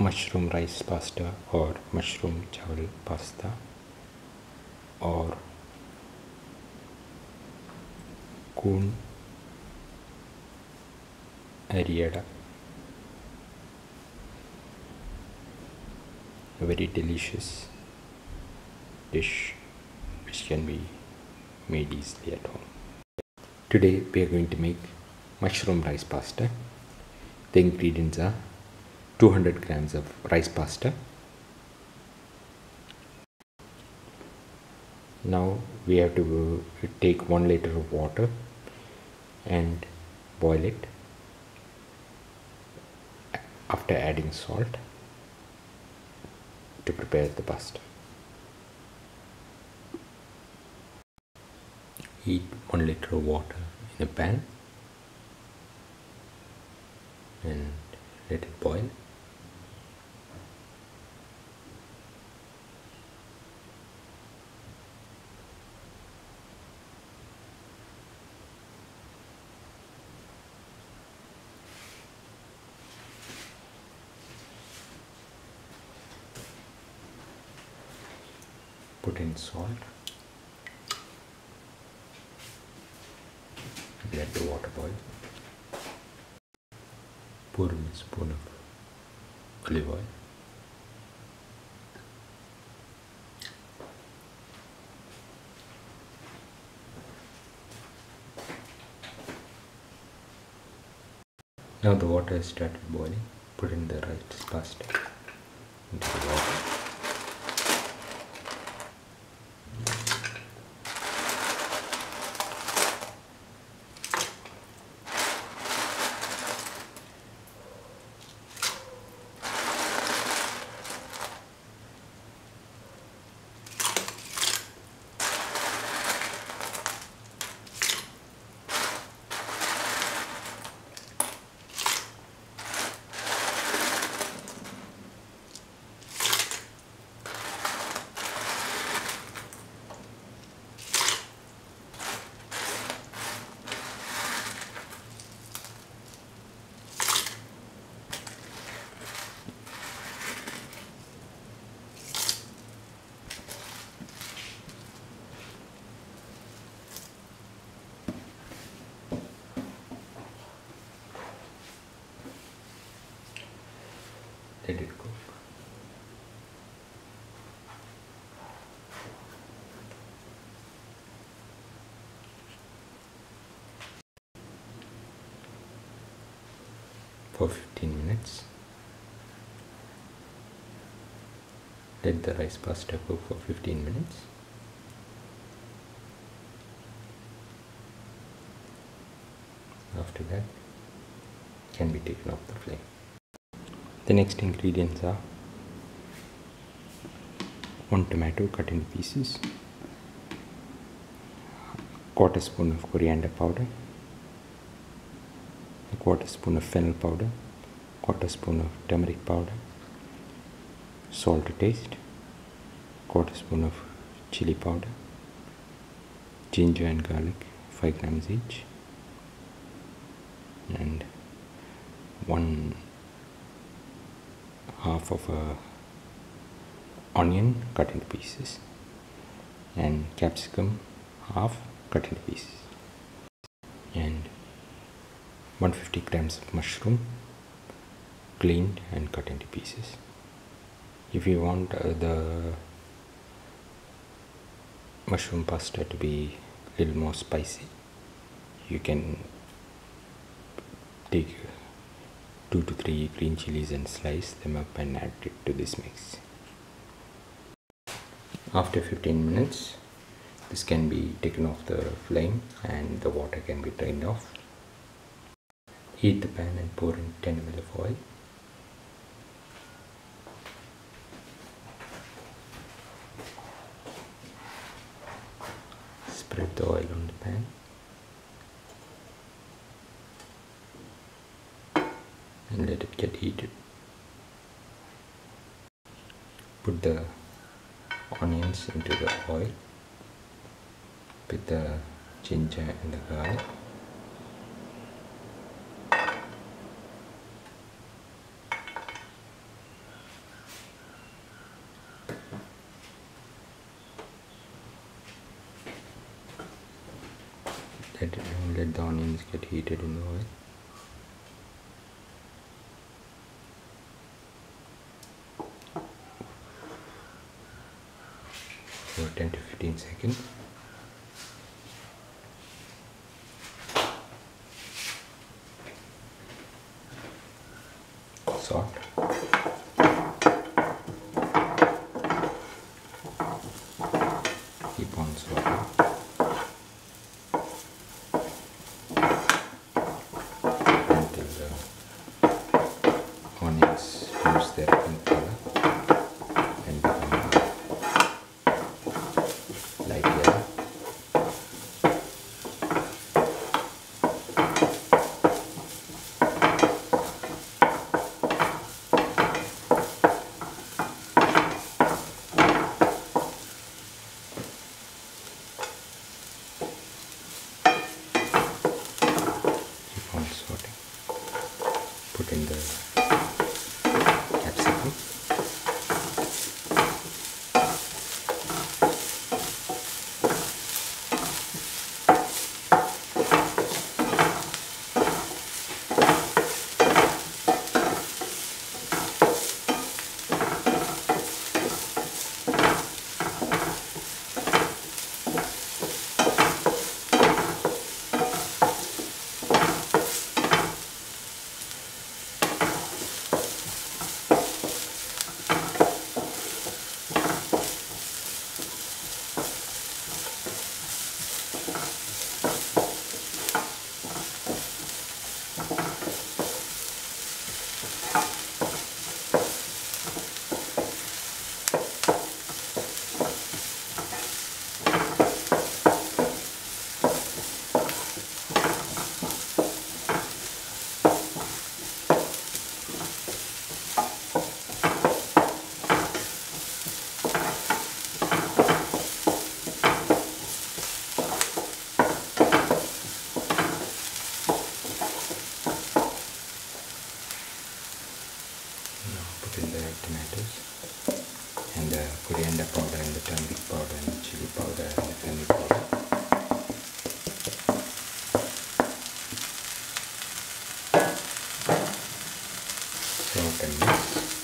mushroom rice pasta or mushroom chawal pasta or coon ariada a very delicious dish which can be made easily at home. Today we are going to make mushroom rice pasta. The ingredients are 200 grams of rice pasta. Now we have to uh, take 1 liter of water and boil it after adding salt to prepare the pasta. Heat 1 liter of water in a pan and let it boil put in salt. Let the water boil. Pour in a spoon of olive oil. Now the water has started boiling. Put in the rice pasta into the water cook. For 15 minutes. Let the rice pasta cook for 15 minutes. After that, can be taken off the flame. The next ingredients are 1 tomato cut in pieces, quarter spoon of coriander powder, a quarter spoon of fennel powder, quarter spoon of turmeric powder, salt to taste, quarter spoon of chili powder, ginger and garlic 5 grams each, and 1 half of a onion cut into pieces and capsicum half cut into pieces and 150 grams of mushroom cleaned and cut into pieces. If you want uh, the mushroom pasta to be a little more spicy you can take two to three green chilies and slice them up and add it to this mix. After 15 minutes, this can be taken off the flame and the water can be drained off. Heat the pan and pour in 10 ml of oil. Spread the oil on the pan. the onions into the oil with the ginger and the garlic. Let, let the onions get heated in the oil. Salt things.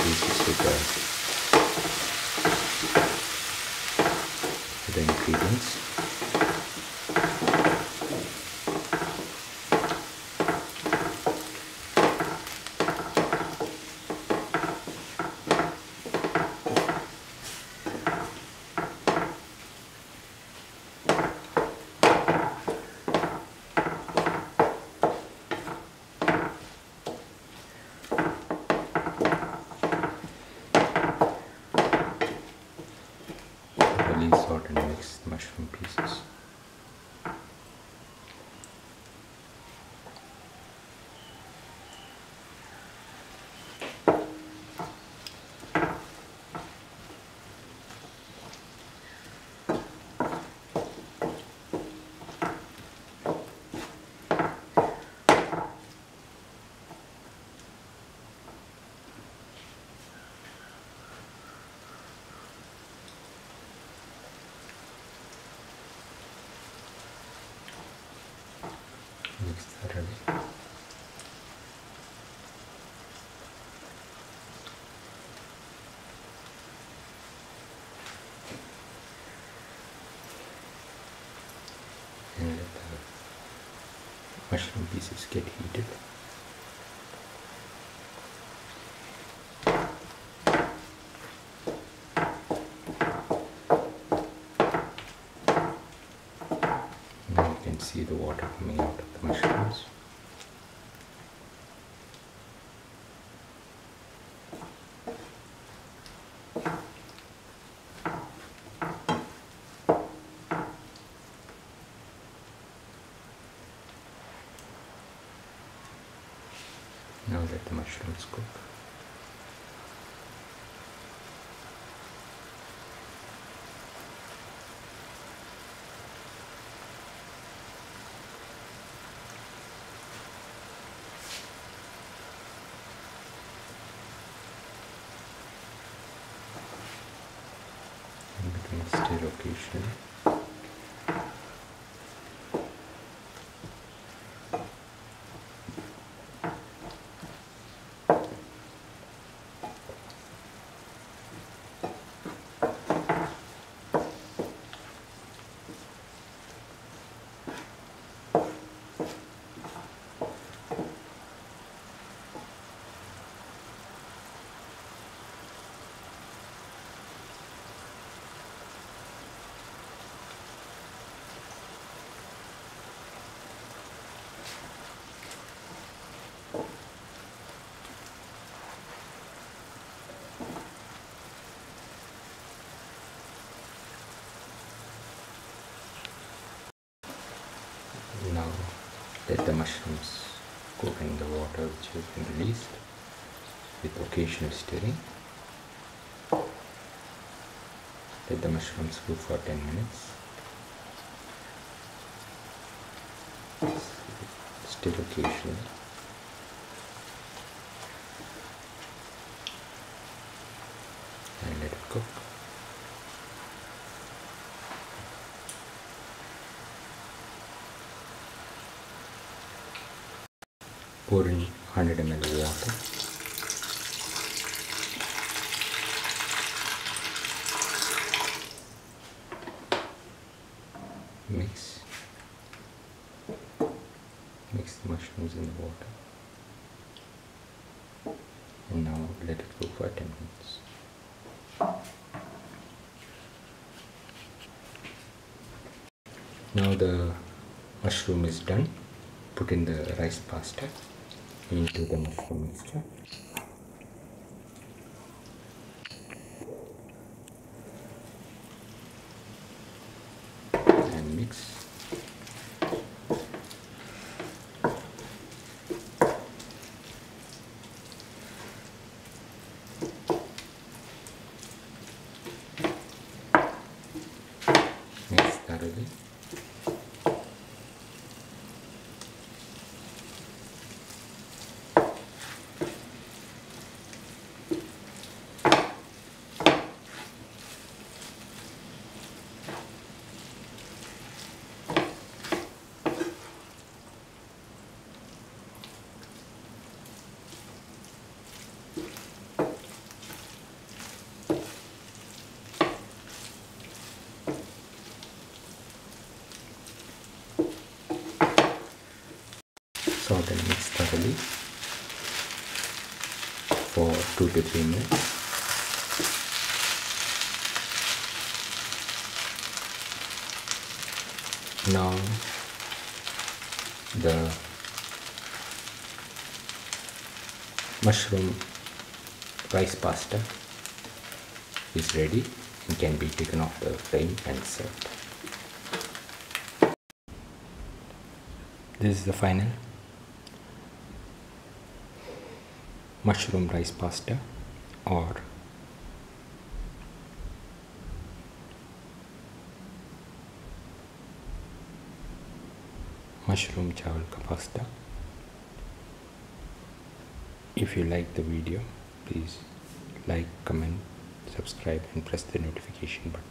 The with the ingredients thoroughly saute and mix the mushroom pieces mix thoroughly and let the pieces get heated naozaj to máš v Ľudsku. Mushrooms cook the water which has been released with occasional stirring. Let the mushrooms cook for 10 minutes. Stir occasionally. And let it cook. pour in 100 ml of water mix. Mix the mushrooms in the water. And now let it cook for 10 minutes. Now the mushroom is done. Put in the rice pasta into the mushroom mixture. And mix. Mix thoroughly. salt and mix thoroughly for 2 to 3 minutes. Now the mushroom rice pasta is ready and can be taken off the flame and served. This is the final mushroom rice pasta or mushroom chawal ka pasta. If you like the video please like comment subscribe and press the notification button